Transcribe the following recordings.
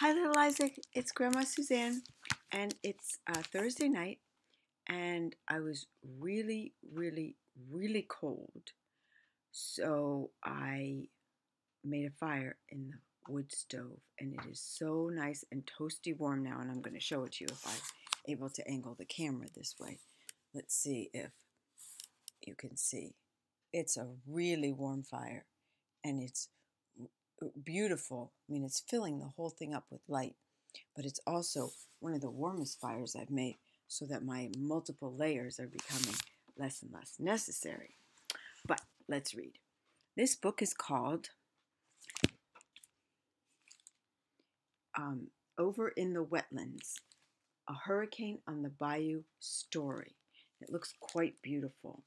Hi, little Isaac. It's Grandma Suzanne, and it's uh, Thursday night, and I was really, really, really cold. So I made a fire in the wood stove, and it is so nice and toasty warm now. And I'm going to show it to you if I'm able to angle the camera this way. Let's see if you can see. It's a really warm fire, and it's beautiful. I mean, it's filling the whole thing up with light, but it's also one of the warmest fires I've made so that my multiple layers are becoming less and less necessary. But let's read. This book is called um, Over in the Wetlands A Hurricane on the Bayou Story. It looks quite beautiful.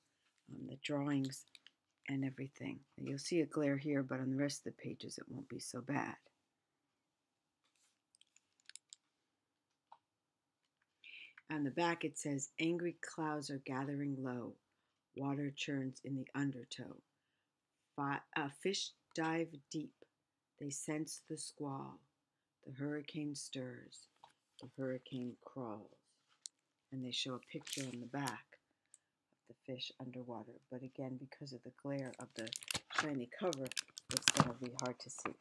Um, the drawings and everything. You'll see a glare here, but on the rest of the pages it won't be so bad. On the back it says, Angry clouds are gathering low. Water churns in the undertow. Fi uh, fish dive deep. They sense the squall. The hurricane stirs. The hurricane crawls. And they show a picture on the back the fish underwater. But again, because of the glare of the shiny cover, it's going to be hard to see.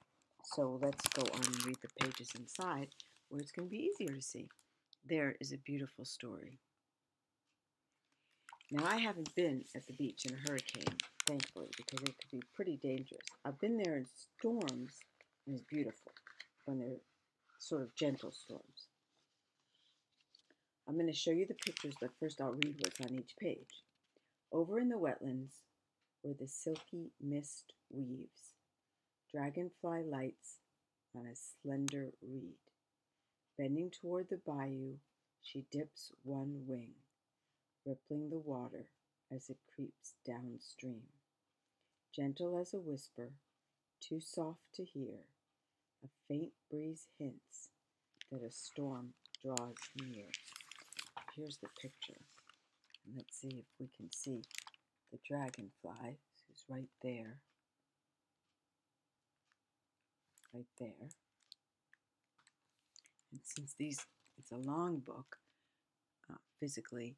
So let's go on and read the pages inside where it's going to be easier to see. There is a beautiful story. Now, I haven't been at the beach in a hurricane, thankfully, because it could be pretty dangerous. I've been there in storms, and it's beautiful when they're sort of gentle storms. I'm going to show you the pictures, but first I'll read what's on each page. Over in the wetlands, where the silky mist weaves, dragonfly lights on a slender reed. Bending toward the bayou, she dips one wing, rippling the water as it creeps downstream. Gentle as a whisper, too soft to hear, a faint breeze hints that a storm draws near. Here's the picture. Let's see if we can see the dragonfly who's right there. Right there. And since these, it's a long book uh, physically,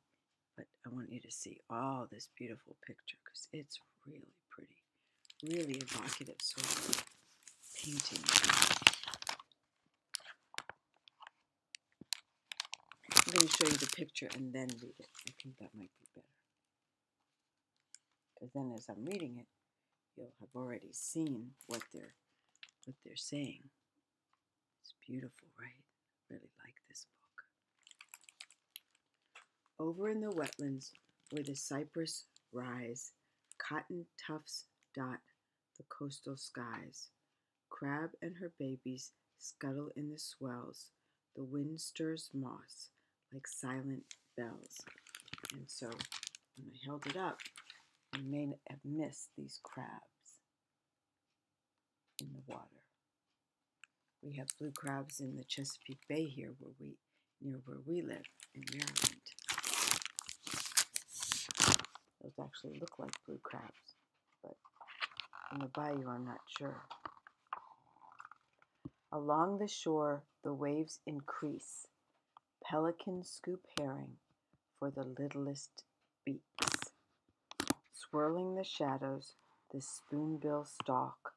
but I want you to see all this beautiful picture because it's really pretty. Really evocative sort of painting. I'm going to show you the picture and then read it. I think that might be better. Because then as I'm reading it, you'll have already seen what they're what they're saying. It's beautiful, right? Really like this book. Over in the wetlands where the cypress rise, cotton tufts dot the coastal skies. Crab and her babies scuttle in the swells. The wind stirs moss like silent bells. And so when I held it up, I may have missed these crabs in the water. We have blue crabs in the Chesapeake Bay here where we near where we live in Maryland. Those actually look like blue crabs, but in the bayou I'm not sure. Along the shore the waves increase Pelicans scoop herring for the littlest beaks. Swirling the shadows, the spoonbill stalk,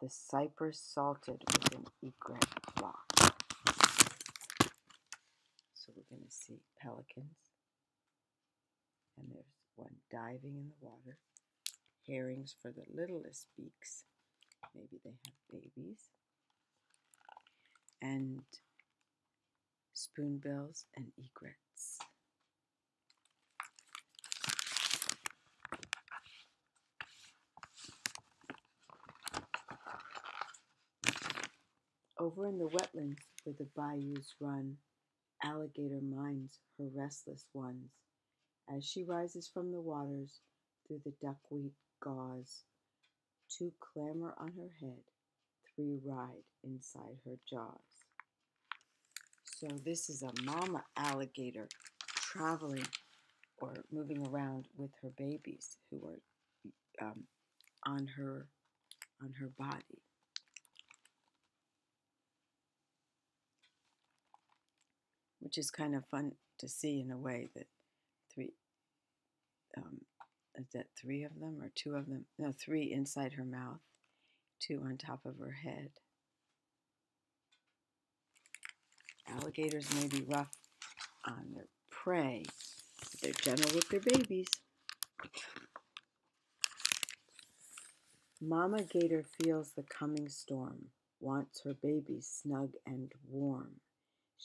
the cypress salted with an egret flock. So we're going to see pelicans, and there's one diving in the water. Herrings for the littlest beaks. Maybe they have babies. And spoonbills, and egrets. Over in the wetlands where the bayous run, alligator minds her restless ones. As she rises from the waters through the duckweed gauze, two clamber on her head, three ride inside her jaws. So this is a mama alligator traveling or moving around with her babies who are um, on her on her body. Which is kind of fun to see in a way that three um, is that three of them or two of them? No, three inside her mouth, two on top of her head. Alligators may be rough on their prey, but they're gentle with their babies. Mama Gator feels the coming storm, wants her babies snug and warm.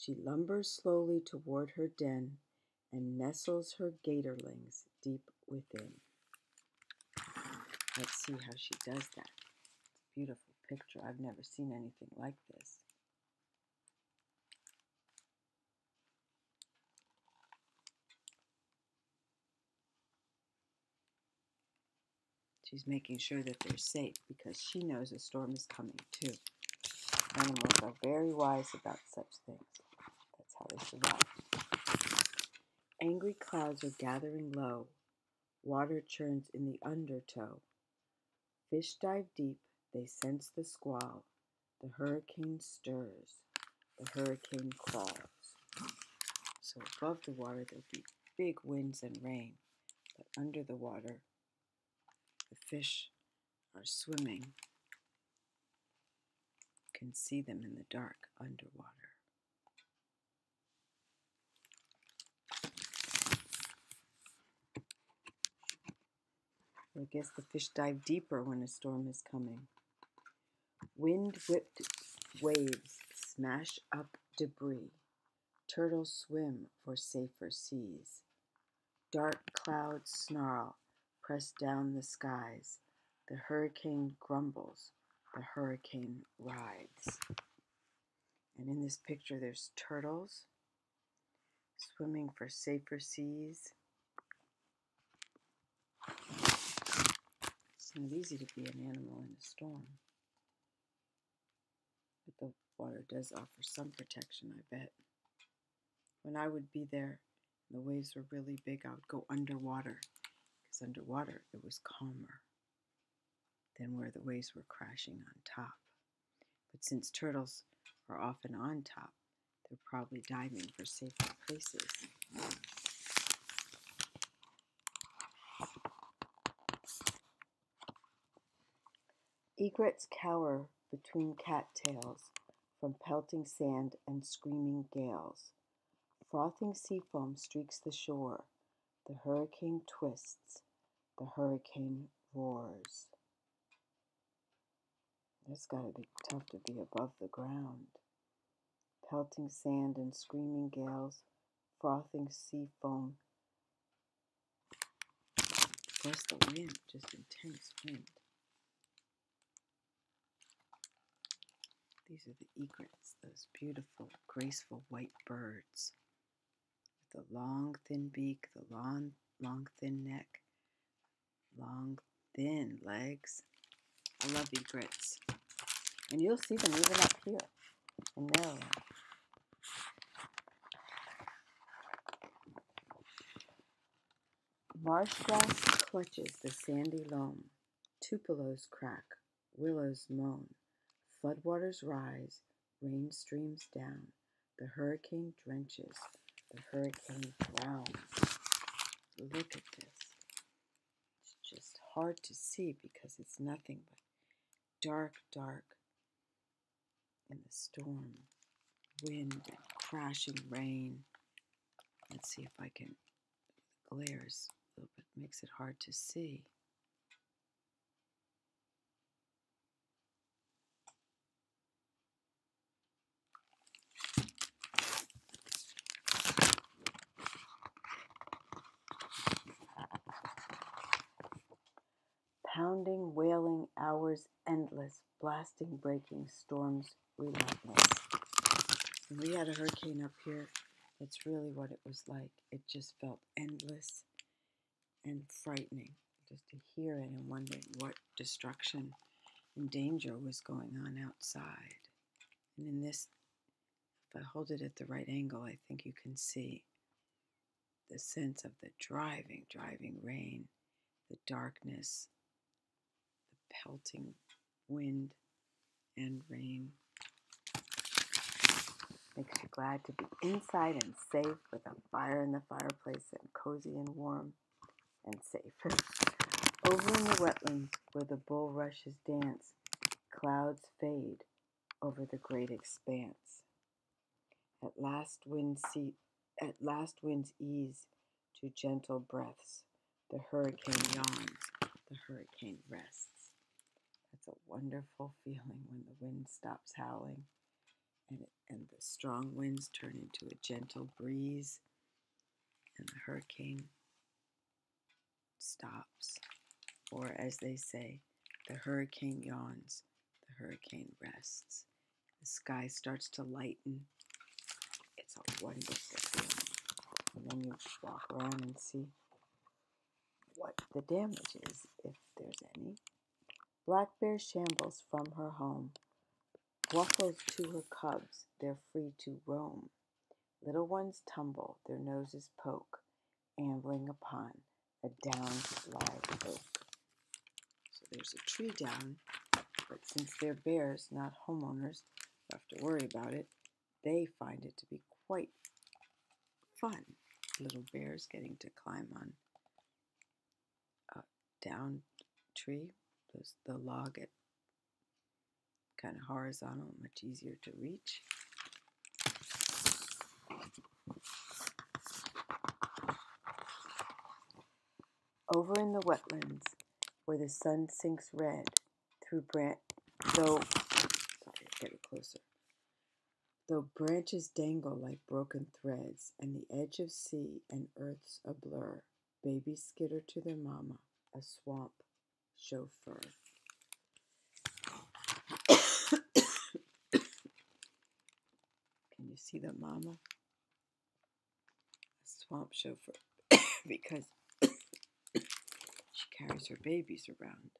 She lumbers slowly toward her den and nestles her gatorlings deep within. Let's see how she does that. It's a beautiful picture. I've never seen anything like this. She's making sure that they're safe because she knows a storm is coming too. Animals are very wise about such things. Survive. Angry clouds are gathering low. Water churns in the undertow. Fish dive deep, they sense the squall. The hurricane stirs, the hurricane crawls. So above the water, there'll be big winds and rain, but under the water, the fish are swimming. You can see them in the dark underwater. I guess the fish dive deeper when a storm is coming. Wind whipped waves smash up debris. Turtles swim for safer seas. Dark clouds snarl, press down the skies. The hurricane grumbles, the hurricane rides. And in this picture, there's turtles swimming for safer seas. It's easy to be an animal in a storm. But the water does offer some protection, I bet. When I would be there, the waves were really big, I would go underwater because underwater it was calmer than where the waves were crashing on top. But since turtles are often on top, they're probably diving for safer places. Egrets cower between cattails from pelting sand and screaming gales. Frothing sea foam streaks the shore. The hurricane twists. The hurricane roars. It's got to be tough to be above the ground. Pelting sand and screaming gales, frothing sea foam. Plus the wind, just intense wind. These are the egrets, those beautiful, graceful white birds with the long, thin beak, the long, long, thin neck, long, thin legs. I love egrets. And you'll see them even up here in Maryland. Marsh grass clutches the sandy loam. Tupelos crack, willows moan. Floodwaters rise, rain streams down, the hurricane drenches, the hurricane drowns. Look at this. It's just hard to see because it's nothing but dark, dark in the storm, wind and crashing rain. Let's see if I can, glares a little bit, makes it hard to see. Blasting, breaking, storms relentless. We had a hurricane up here, that's really what it was like. It just felt endless and frightening just to hear it and wondering what destruction and danger was going on outside. And in this, if I hold it at the right angle, I think you can see the sense of the driving, driving rain, the darkness, the pelting wind and rain. Makes you glad to be inside and safe with a fire in the fireplace and cozy and warm and safe. Over in the wetlands where the bulrushes dance, clouds fade over the great expanse. At last winds see, at last winds ease to gentle breaths. The hurricane yawns, the hurricane rests. Wonderful feeling when the wind stops howling and, and the strong winds turn into a gentle breeze and the hurricane stops. Or, as they say, the hurricane yawns, the hurricane rests. The sky starts to lighten. It's a wonderful feeling. And then you walk around and see what the damage is. Black Bear shambles from her home, waffles to her cubs, they're free to roam. Little ones tumble, their noses poke, ambling upon a down live oak. So there's a tree down, but since they're bears, not homeowners, have to worry about it, they find it to be quite fun. Little bears getting to climb on a down tree, the log at kind of horizontal, much easier to reach. Over in the wetlands, where the sun sinks red through branch, though, sorry, get it closer. Though branches dangle like broken threads, and the edge of sea and earth's a blur, babies skitter to their mama, a swamp chauffeur. Can you see the mama? A swamp chauffeur because she carries her babies around.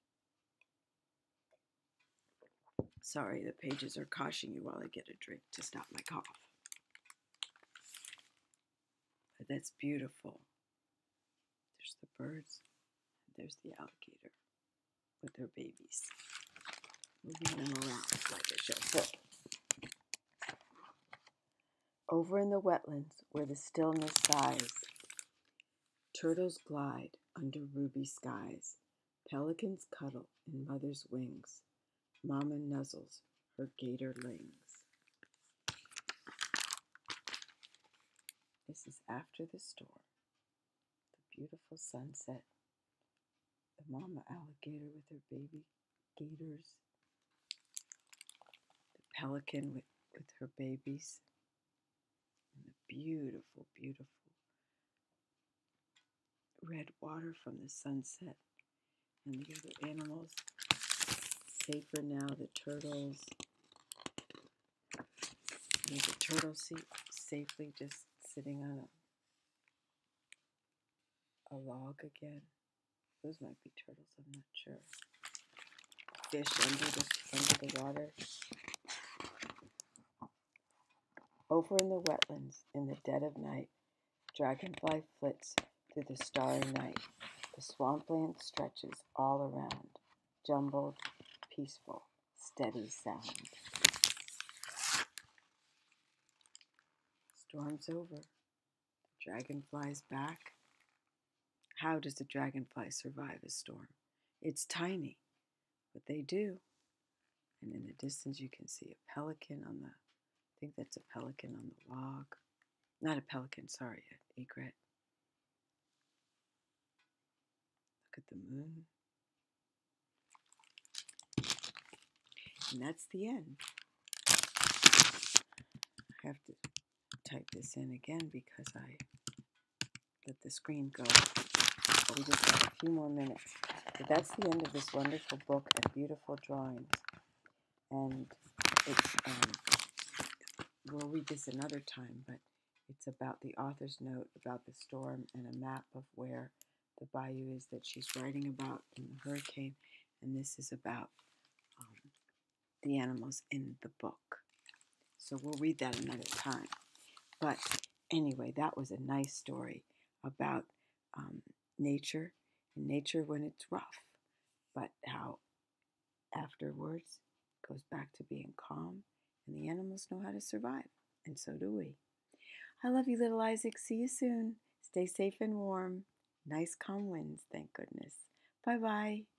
Sorry, the pages are cautioning you while I get a drink to stop my cough. But that's beautiful. There's the birds, there's the alligator with their babies, moving them around like a. Over in the wetlands where the stillness sighs, turtles glide under ruby skies, pelicans cuddle in mother's wings, mama nuzzles her gatorlings. This is after the storm, the beautiful sunset, mama alligator with her baby gators, the pelican with, with her babies and the beautiful, beautiful red water from the sunset and the other animals. Safer now, the turtles. A turtle seat safely just sitting on a, a log again. Those might be turtles, I'm not sure. Fish under the, under the water. Over in the wetlands, in the dead of night, dragonfly flits through the starry night. The swampland stretches all around, jumbled, peaceful, steady sound. Storm's over. The dragonfly's back. How does a dragonfly survive a storm? It's tiny, but they do. And in the distance, you can see a pelican on the I think that's a pelican on the log. Not a pelican, sorry, an egret. Look at the moon. And that's the end. I have to type this in again because I let the screen go. We just have a few more minutes. But that's the end of this wonderful book and beautiful drawings. And it's um, we'll read this another time, but it's about the author's note about the storm and a map of where the bayou is that she's writing about in the hurricane. And this is about um, the animals in the book. So we'll read that another time. But anyway, that was a nice story about um, nature and nature when it's rough, but how afterwards goes back to being calm and the animals know how to survive. And so do we. I love you, little Isaac. See you soon. Stay safe and warm. Nice calm winds, thank goodness. Bye bye.